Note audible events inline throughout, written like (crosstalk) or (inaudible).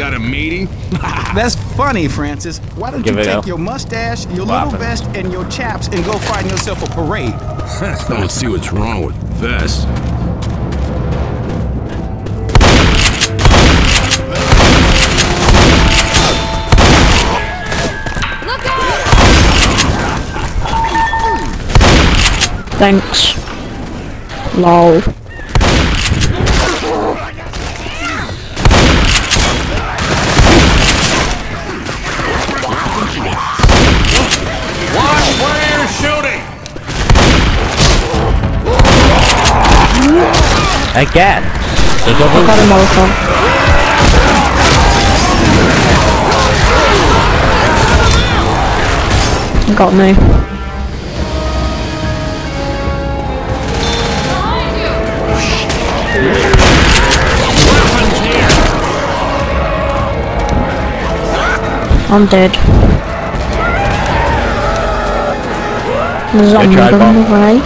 What, you got a meeting? (laughs) That's funny, Francis. Why don't Give you take up. your mustache, your What little happened? vest, and your chaps and go find yourself a parade? I (laughs) don't see what's wrong with vests. Thanks. Lol. Again. The I got a molotov. Got me. I'm dead. The zombie got him away.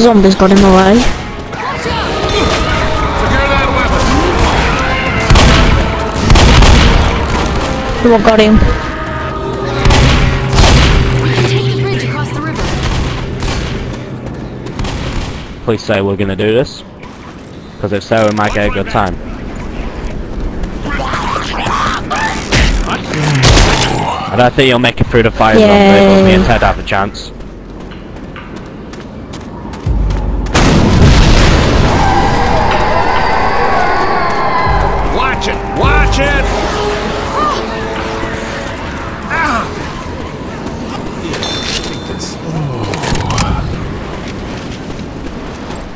Zombies got him away. Who got him? Take the bridge across the river. Please say we're gonna do this. Because if so, we might get a good time. I don't think you'll make it through the fire zone, but me and Ted have a chance.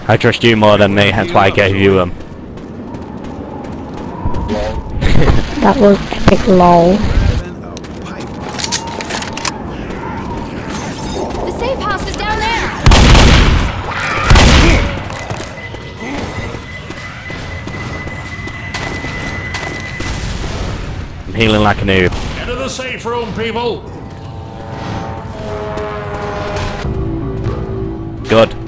I trust you more than me, hence why I gave you them. (laughs) That was epic lol. The safe is down there! I'm healing like a noob. Into the safe room, people! Good.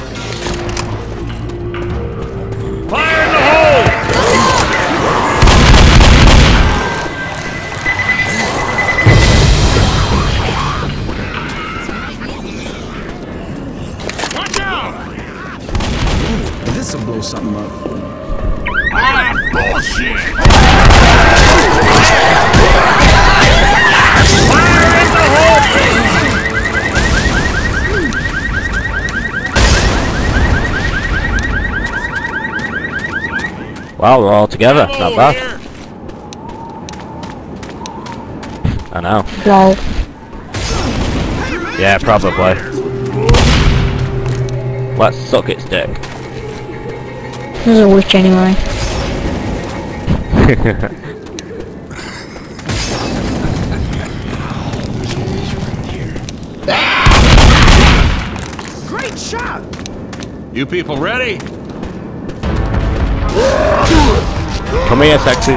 Well, we're all together. Come Not over bad. here. I know. Lol. Yeah, probably. Let's suck its dick. There's a witch anyway. (laughs) Great shot! You people ready? Come here, sexy.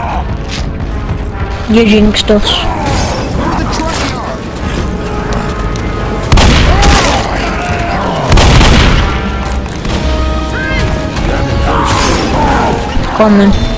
You jinxed us. Go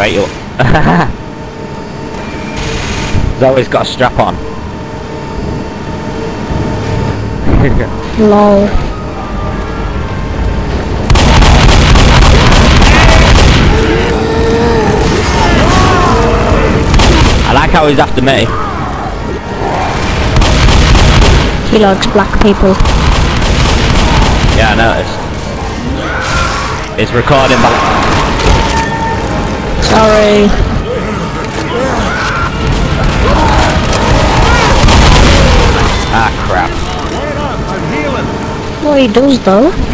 to the truck yard. Come on then. bet you. (laughs) He's always got a strap on. Lol. I like how he's after me. He likes black people. Yeah, I noticed. It's recording back. Sorry. Ah, crap. Wait up, I'm. What he does though.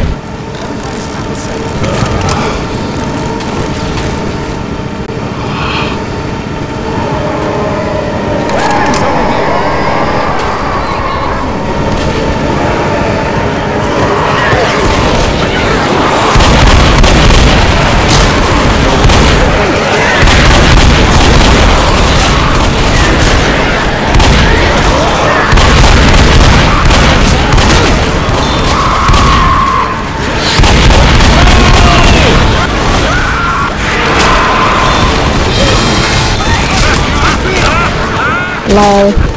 Lol.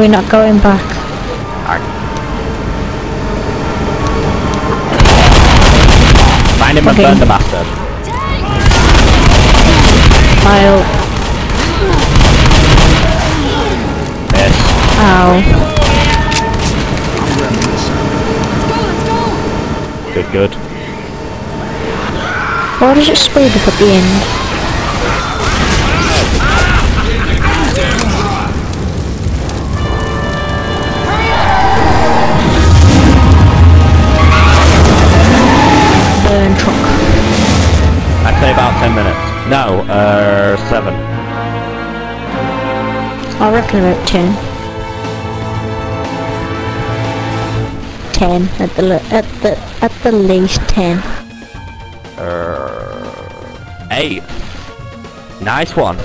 We're not going back. Find him and burn the bastard. I'll. Yes. Ow. Good, good. Why does it speed up at the end? Say about 10 minutes. No, uh, 7. I reckon about 10. 10 at the at the at the least 10. Uh, 8. Nice one.